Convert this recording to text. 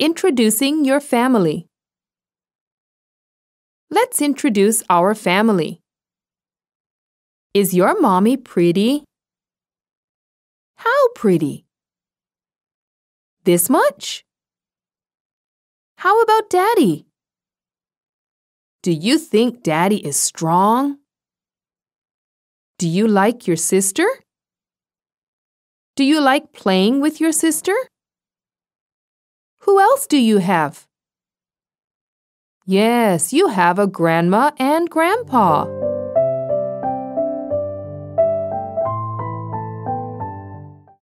Introducing your family. Let's introduce our family. Is your mommy pretty? How pretty? This much? How about daddy? Do you think daddy is strong? Do you like your sister? Do you like playing with your sister? Else do you have? Yes, you have a grandma and grandpa.